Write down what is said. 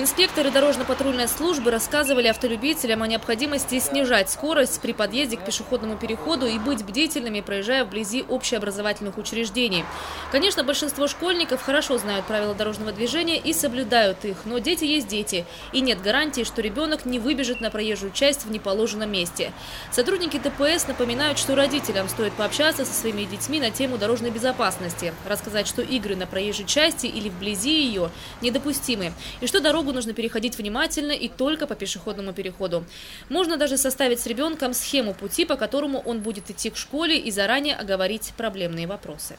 Инспекторы дорожно-патрульной службы рассказывали автолюбителям о необходимости снижать скорость при подъезде к пешеходному переходу и быть бдительными, проезжая вблизи общеобразовательных учреждений. Конечно, большинство школьников хорошо знают правила дорожного движения и соблюдают их, но дети есть дети, и нет гарантии, что ребенок не выбежит на проезжую часть в неположенном месте. Сотрудники ДПС напоминают, что родителям стоит пообщаться со своими детьми на тему дорожной безопасности, рассказать, что игры на проезжей части или вблизи ее недопустимы, и что дорогу дорогу нужно переходить внимательно и только по пешеходному переходу. Можно даже составить с ребенком схему пути, по которому он будет идти к школе и заранее оговорить проблемные вопросы.